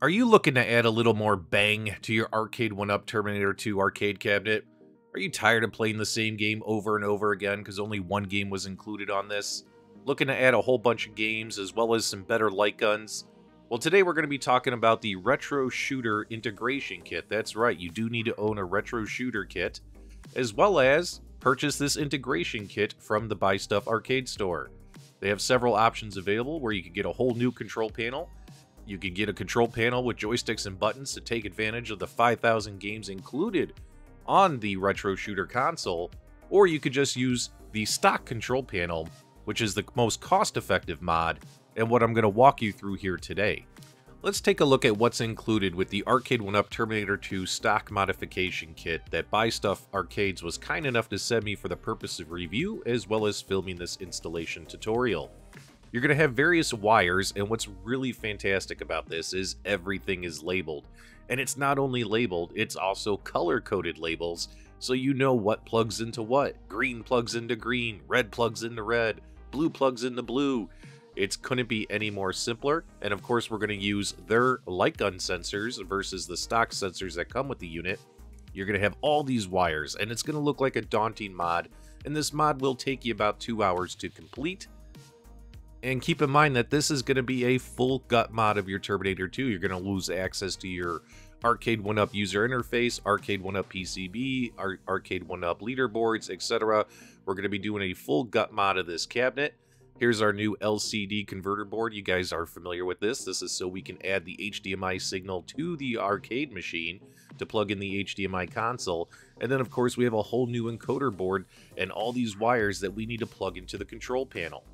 Are you looking to add a little more bang to your Arcade 1-Up Terminator 2 arcade cabinet? Are you tired of playing the same game over and over again because only one game was included on this? Looking to add a whole bunch of games as well as some better light guns? Well, today we're going to be talking about the Retro Shooter Integration Kit. That's right, you do need to own a Retro Shooter kit, as well as purchase this integration kit from the Buy Stuff Arcade Store. They have several options available where you can get a whole new control panel, you can get a control panel with joysticks and buttons to take advantage of the 5,000 games included on the Retro Shooter console, or you could just use the stock control panel, which is the most cost-effective mod, and what I'm going to walk you through here today. Let's take a look at what's included with the Arcade 1-Up Terminator 2 stock modification kit that Buy Stuff Arcades was kind enough to send me for the purpose of review as well as filming this installation tutorial. You're going to have various wires, and what's really fantastic about this is everything is labeled. And it's not only labeled, it's also color-coded labels, so you know what plugs into what. Green plugs into green, red plugs into red, blue plugs into blue. It couldn't be any more simpler, and of course we're going to use their light gun sensors versus the stock sensors that come with the unit. You're going to have all these wires, and it's going to look like a daunting mod, and this mod will take you about two hours to complete, and keep in mind that this is going to be a full gut mod of your Terminator 2. You're going to lose access to your Arcade 1-Up user interface, Arcade 1-Up PCB, Ar Arcade 1-Up leaderboards, etc. We're going to be doing a full gut mod of this cabinet. Here's our new LCD converter board. You guys are familiar with this. This is so we can add the HDMI signal to the arcade machine to plug in the HDMI console. And then, of course, we have a whole new encoder board and all these wires that we need to plug into the control panel.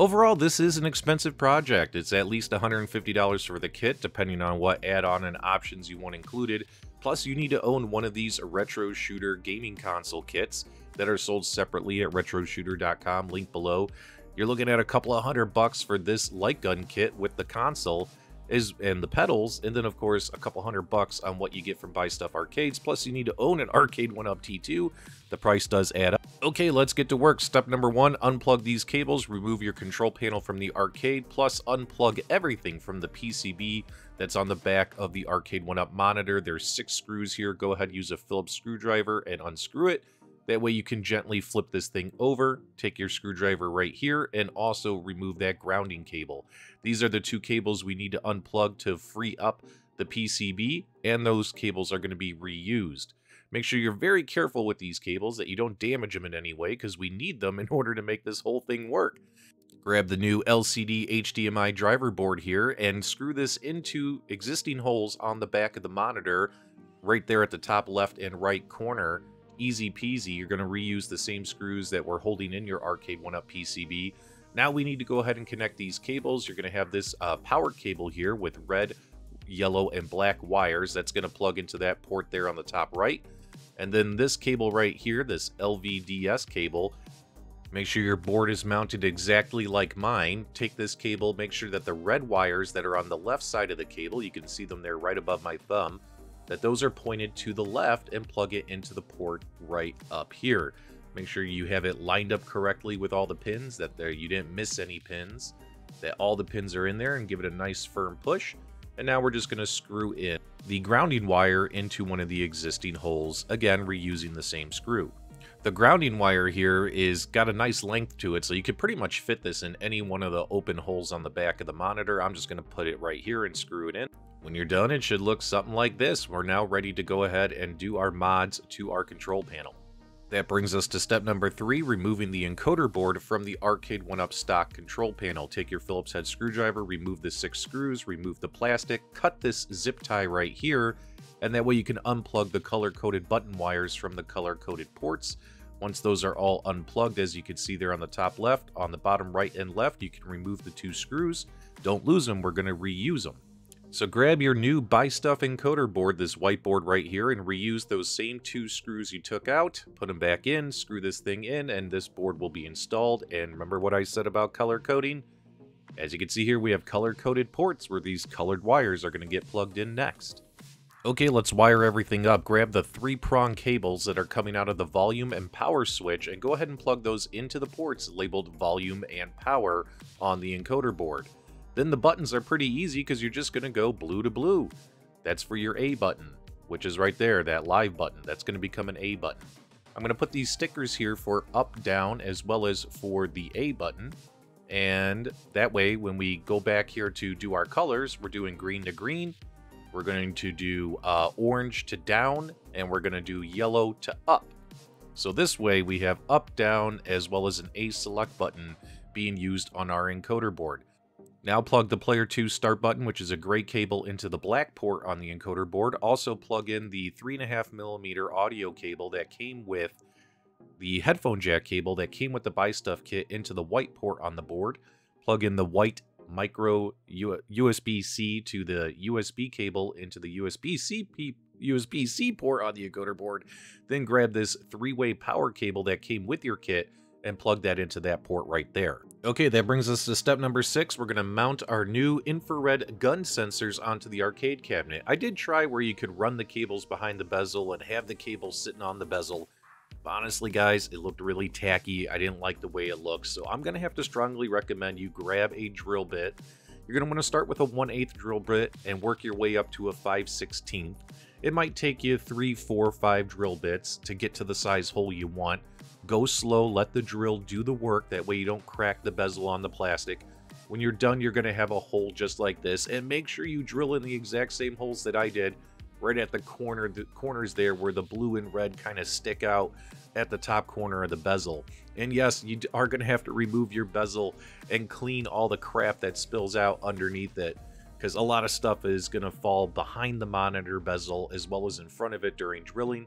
Overall, this is an expensive project. It's at least $150 for the kit, depending on what add-on and options you want included. Plus, you need to own one of these Retro Shooter gaming console kits that are sold separately at retroshooter.com, link below. You're looking at a couple of hundred bucks for this light gun kit with the console, is and the pedals, and then of course a couple hundred bucks on what you get from Buy Stuff Arcades. Plus, you need to own an Arcade 1-Up T2. The price does add up. Okay, let's get to work. Step number one, unplug these cables, remove your control panel from the arcade, plus unplug everything from the PCB that's on the back of the Arcade 1-Up monitor. There's six screws here. Go ahead, use a Phillips screwdriver and unscrew it. That way you can gently flip this thing over, take your screwdriver right here, and also remove that grounding cable. These are the two cables we need to unplug to free up the PCB, and those cables are going to be reused. Make sure you're very careful with these cables, that you don't damage them in any way, because we need them in order to make this whole thing work. Grab the new LCD HDMI driver board here, and screw this into existing holes on the back of the monitor, right there at the top left and right corner easy peasy. You're going to reuse the same screws that were holding in your Arcade 1-Up PCB. Now we need to go ahead and connect these cables. You're going to have this uh, power cable here with red, yellow, and black wires. That's going to plug into that port there on the top right. And then this cable right here, this LVDS cable, make sure your board is mounted exactly like mine. Take this cable, make sure that the red wires that are on the left side of the cable, you can see them there right above my thumb, that those are pointed to the left and plug it into the port right up here. Make sure you have it lined up correctly with all the pins, that there you didn't miss any pins, that all the pins are in there and give it a nice firm push. And now we're just going to screw in the grounding wire into one of the existing holes, again reusing the same screw. The grounding wire here is got a nice length to it, so you could pretty much fit this in any one of the open holes on the back of the monitor. I'm just going to put it right here and screw it in. When you're done, it should look something like this. We're now ready to go ahead and do our mods to our control panel. That brings us to step number three, removing the encoder board from the Arcade 1-Up stock control panel. Take your Phillips head screwdriver, remove the six screws, remove the plastic, cut this zip tie right here, and that way you can unplug the color-coded button wires from the color-coded ports. Once those are all unplugged, as you can see there on the top left, on the bottom right and left, you can remove the two screws. Don't lose them, we're going to reuse them. So grab your new Buy Stuff encoder board, this whiteboard right here, and reuse those same two screws you took out, put them back in, screw this thing in, and this board will be installed. And remember what I said about color coding? As you can see here, we have color-coded ports where these colored wires are going to get plugged in next. Okay, let's wire everything up. Grab the three-prong cables that are coming out of the volume and power switch and go ahead and plug those into the ports labeled volume and power on the encoder board. Then the buttons are pretty easy because you're just going to go blue to blue. That's for your A button, which is right there, that live button. That's going to become an A button. I'm going to put these stickers here for up, down, as well as for the A button. And that way, when we go back here to do our colors, we're doing green to green. We're going to do uh, orange to down, and we're going to do yellow to up. So this way, we have up, down, as well as an A select button being used on our encoder board. Now plug the Player 2 start button, which is a gray cable, into the black port on the encoder board. Also plug in the 3.5mm audio cable that came with the headphone jack cable that came with the Buy Stuff kit into the white port on the board. Plug in the white micro USB-C to the USB cable into the USB-C USB-C port on the encoder board. Then grab this three-way power cable that came with your kit and plug that into that port right there. Okay, that brings us to step number six. We're going to mount our new infrared gun sensors onto the arcade cabinet. I did try where you could run the cables behind the bezel and have the cables sitting on the bezel. But honestly, guys, it looked really tacky. I didn't like the way it looks, so I'm going to have to strongly recommend you grab a drill bit. You're going to want to start with a 1 8 drill bit and work your way up to a 5 16 It might take you 3, 4, 5 drill bits to get to the size hole you want. Go slow, let the drill do the work, that way you don't crack the bezel on the plastic. When you're done, you're going to have a hole just like this, and make sure you drill in the exact same holes that I did, right at the corner, the corners there where the blue and red kind of stick out at the top corner of the bezel. And yes, you are going to have to remove your bezel and clean all the crap that spills out underneath it because a lot of stuff is going to fall behind the monitor bezel as well as in front of it during drilling.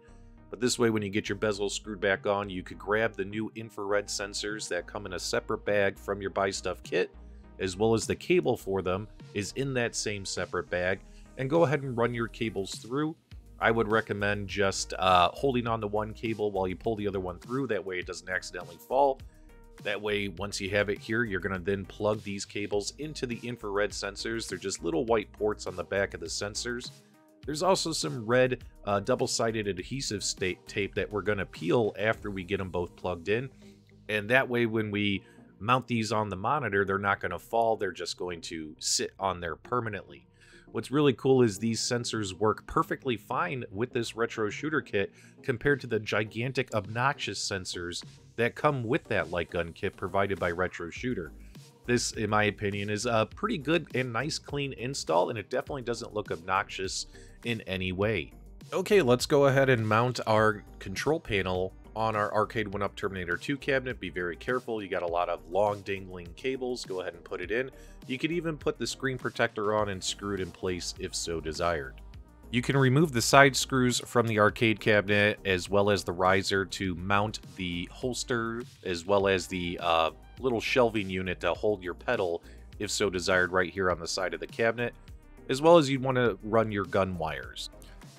But this way, when you get your bezel screwed back on, you could grab the new infrared sensors that come in a separate bag from your Buy Stuff kit, as well as the cable for them is in that same separate bag, and go ahead and run your cables through. I would recommend just uh, holding on to one cable while you pull the other one through, that way it doesn't accidentally fall. That way, once you have it here, you're going to then plug these cables into the infrared sensors. They're just little white ports on the back of the sensors. There's also some red uh, double-sided adhesive tape that we're going to peel after we get them both plugged in. And that way when we mount these on the monitor, they're not going to fall. They're just going to sit on there permanently. What's really cool is these sensors work perfectly fine with this retro shooter kit compared to the gigantic obnoxious sensors that come with that light gun kit provided by Retro Shooter. This, in my opinion, is a pretty good and nice clean install, and it definitely doesn't look obnoxious in any way. Okay, let's go ahead and mount our control panel on our Arcade 1-Up Terminator 2 cabinet. Be very careful, you got a lot of long dangling cables, go ahead and put it in. You could even put the screen protector on and screw it in place if so desired. You can remove the side screws from the arcade cabinet as well as the riser to mount the holster as well as the uh, little shelving unit to hold your pedal if so desired right here on the side of the cabinet as well as you'd want to run your gun wires.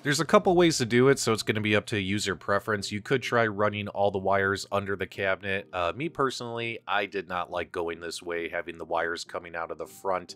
There's a couple ways to do it, so it's going to be up to user preference. You could try running all the wires under the cabinet. Uh, me personally, I did not like going this way, having the wires coming out of the front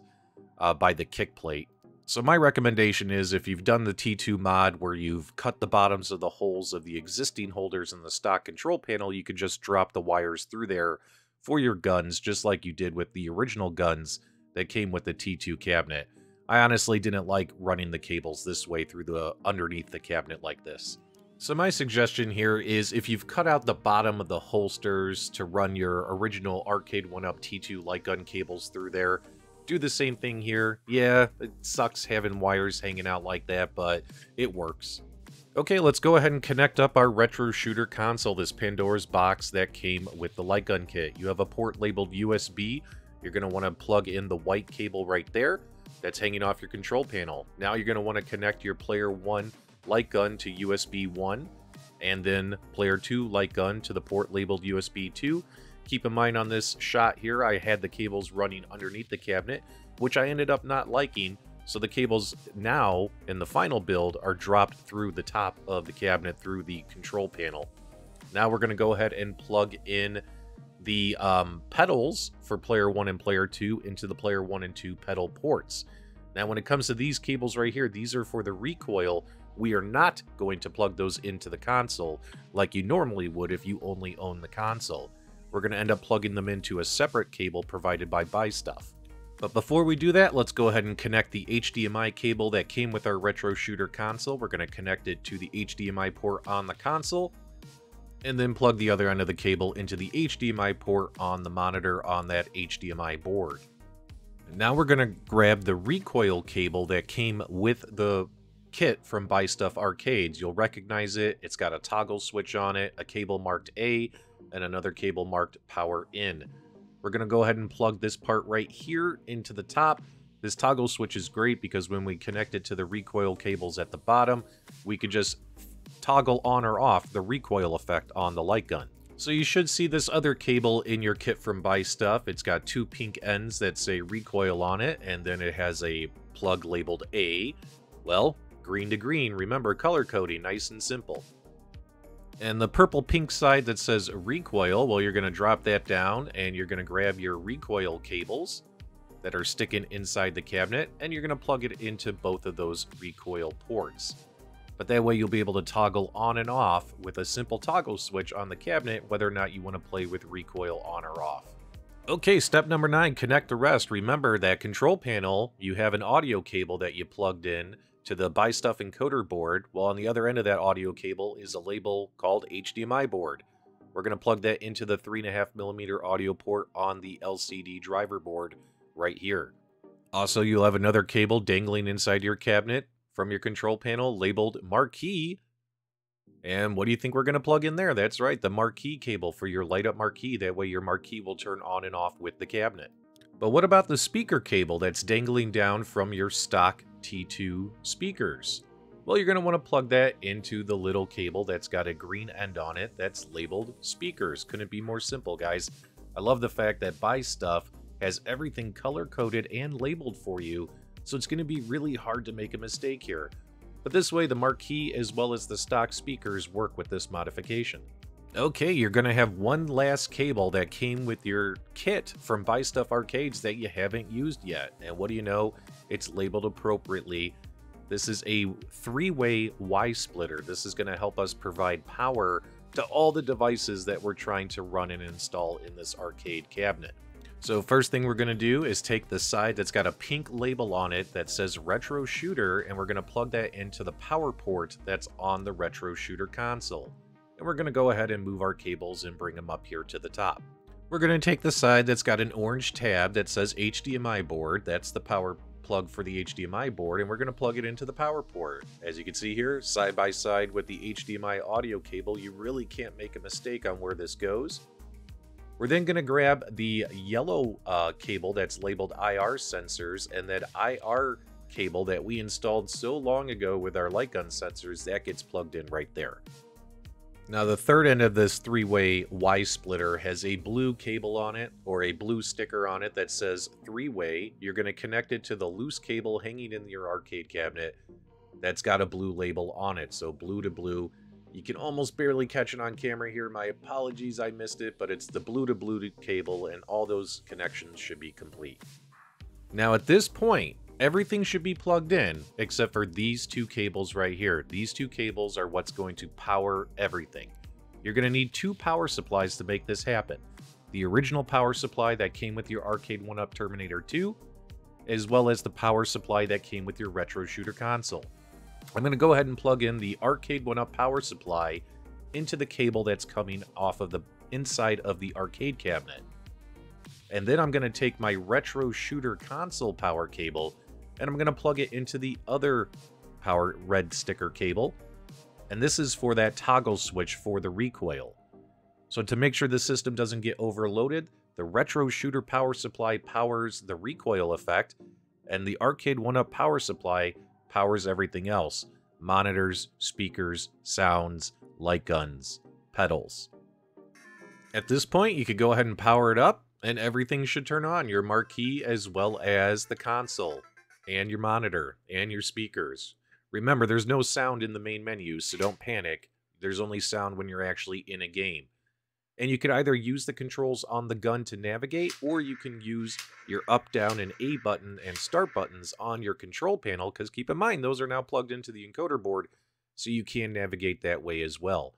uh, by the kick plate. So my recommendation is if you've done the T2 mod where you've cut the bottoms of the holes of the existing holders in the stock control panel, you could just drop the wires through there for your guns, just like you did with the original guns that came with the T2 cabinet. I honestly didn't like running the cables this way through the underneath the cabinet like this. So my suggestion here is if you've cut out the bottom of the holsters to run your original Arcade 1-Up T2 light gun cables through there, do the same thing here. Yeah, it sucks having wires hanging out like that, but it works. Okay, let's go ahead and connect up our Retro Shooter console, this Pandora's box that came with the light gun kit. You have a port labeled USB. You're going to want to plug in the white cable right there that's hanging off your control panel. Now you're going to want to connect your player 1 light gun to USB 1 and then player 2 light gun to the port labeled USB 2. Keep in mind on this shot here, I had the cables running underneath the cabinet, which I ended up not liking. So the cables now in the final build are dropped through the top of the cabinet through the control panel. Now we're going to go ahead and plug in the um, pedals for player 1 and player 2 into the player 1 and 2 pedal ports. Now when it comes to these cables right here, these are for the recoil. We are not going to plug those into the console like you normally would if you only own the console. We're going to end up plugging them into a separate cable provided by Buy Stuff. But before we do that, let's go ahead and connect the HDMI cable that came with our Retro Shooter console. We're going to connect it to the HDMI port on the console, and then plug the other end of the cable into the HDMI port on the monitor on that HDMI board. Now we're going to grab the recoil cable that came with the kit from Buy Stuff Arcades. You'll recognize it. It's got a toggle switch on it, a cable marked A, and another cable marked Power In. We're going to go ahead and plug this part right here into the top. This toggle switch is great because when we connect it to the recoil cables at the bottom, we could just toggle on or off the recoil effect on the light gun. So you should see this other cable in your kit from Buy Stuff. It's got two pink ends that say recoil on it, and then it has a plug labeled A. Well, green to green, remember color coding, nice and simple. And the purple pink side that says recoil, well, you're going to drop that down and you're going to grab your recoil cables that are sticking inside the cabinet and you're going to plug it into both of those recoil ports. But that way you'll be able to toggle on and off with a simple toggle switch on the cabinet whether or not you want to play with recoil on or off. Okay, step number nine, connect the rest. Remember that control panel, you have an audio cable that you plugged in to the Buy Stuff encoder board, while on the other end of that audio cable is a label called HDMI board. We're going to plug that into the 3.5 millimeter audio port on the LCD driver board right here. Also, you'll have another cable dangling inside your cabinet from your control panel labeled marquee. And what do you think we're going to plug in there? That's right, the marquee cable for your light up marquee. That way your marquee will turn on and off with the cabinet. But what about the speaker cable that's dangling down from your stock T2 speakers? Well, you're going to want to plug that into the little cable that's got a green end on it that's labeled speakers. Couldn't be more simple, guys. I love the fact that Buy Stuff has everything color-coded and labeled for you, so it's going to be really hard to make a mistake here. But this way, the marquee as well as the stock speakers work with this modification. Okay, you're going to have one last cable that came with your kit from Buy Stuff Arcades that you haven't used yet. And what do you know? It's labeled appropriately. This is a three-way Y-splitter. This is going to help us provide power to all the devices that we're trying to run and install in this arcade cabinet. So first thing we're going to do is take the side that's got a pink label on it that says Retro Shooter, and we're going to plug that into the power port that's on the Retro Shooter console and we're going to go ahead and move our cables and bring them up here to the top. We're going to take the side that's got an orange tab that says HDMI board, that's the power plug for the HDMI board, and we're going to plug it into the power port. As you can see here, side by side with the HDMI audio cable, you really can't make a mistake on where this goes. We're then going to grab the yellow uh, cable that's labeled IR sensors, and that IR cable that we installed so long ago with our light gun sensors, that gets plugged in right there. Now the third end of this three-way Y-splitter has a blue cable on it, or a blue sticker on it that says three-way. You're going to connect it to the loose cable hanging in your arcade cabinet that's got a blue label on it, so blue to blue. You can almost barely catch it on camera here. My apologies, I missed it, but it's the blue to blue cable, and all those connections should be complete. Now at this point, everything should be plugged in except for these two cables right here. These two cables are what's going to power everything. You're going to need two power supplies to make this happen. The original power supply that came with your Arcade 1-Up Terminator 2, as well as the power supply that came with your Retro Shooter console. I'm going to go ahead and plug in the Arcade 1-Up power supply into the cable that's coming off of the inside of the arcade cabinet. And then I'm going to take my Retro Shooter console power cable and I'm going to plug it into the other power red sticker cable. And this is for that toggle switch for the recoil. So to make sure the system doesn't get overloaded, the Retro Shooter power supply powers the recoil effect, and the Arcade 1-Up power supply powers everything else. Monitors, speakers, sounds, light guns, pedals. At this point, you could go ahead and power it up, and everything should turn on, your marquee as well as the console and your monitor and your speakers. Remember, there's no sound in the main menu, so don't panic. There's only sound when you're actually in a game. And you can either use the controls on the gun to navigate, or you can use your up, down, and A button and start buttons on your control panel, because keep in mind, those are now plugged into the encoder board, so you can navigate that way as well.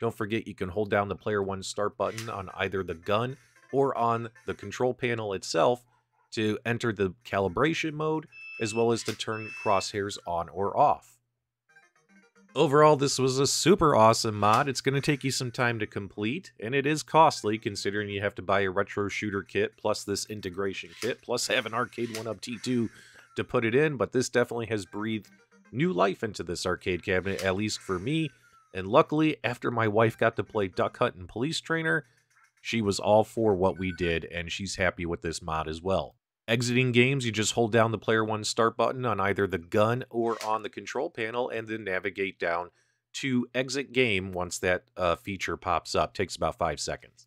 Don't forget you can hold down the player one start button on either the gun or on the control panel itself to enter the calibration mode, as well as to turn crosshairs on or off. Overall, this was a super awesome mod. It's going to take you some time to complete, and it is costly considering you have to buy a retro shooter kit, plus this integration kit, plus have an Arcade 1-Up T2 to put it in, but this definitely has breathed new life into this arcade cabinet, at least for me, and luckily, after my wife got to play Duck Hunt and Police Trainer, she was all for what we did, and she's happy with this mod as well. Exiting games, you just hold down the player one start button on either the gun or on the control panel and then navigate down to exit game once that uh, feature pops up. Takes about five seconds.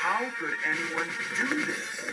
How could anyone do this?